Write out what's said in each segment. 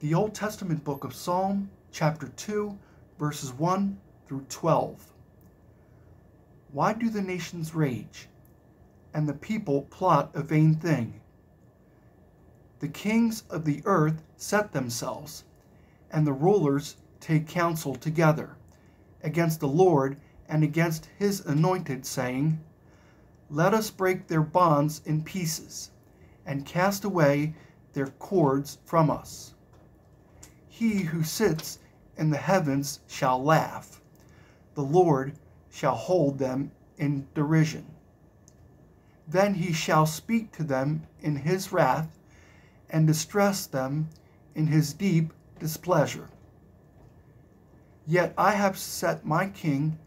The Old Testament book of Psalm, chapter 2, verses 1 through 12. Why do the nations rage, and the people plot a vain thing? The kings of the earth set themselves, and the rulers take counsel together against the Lord and against his anointed, saying, Let us break their bonds in pieces, and cast away their cords from us. He who sits in the heavens shall laugh. The Lord shall hold them in derision. Then he shall speak to them in his wrath and distress them in his deep displeasure. Yet I have set my king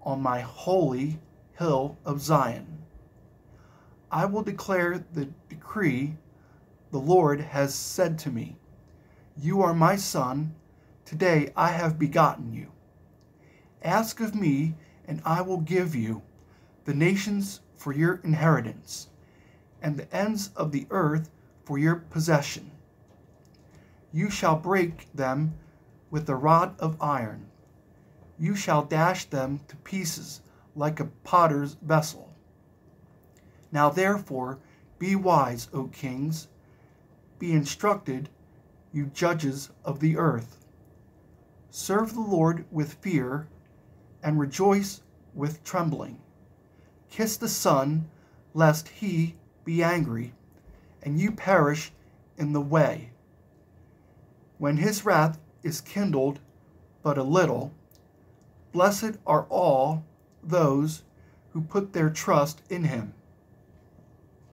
on my holy hill of Zion. I will declare the decree the Lord has said to me. You are my son. Today I have begotten you. Ask of me, and I will give you the nations for your inheritance, and the ends of the earth for your possession. You shall break them with the rod of iron. You shall dash them to pieces like a potter's vessel. Now therefore, be wise, O kings, be instructed, you judges of the earth. Serve the Lord with fear and rejoice with trembling. Kiss the Son, lest he be angry, and you perish in the way. When his wrath is kindled but a little, blessed are all those who put their trust in him.